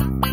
Bye.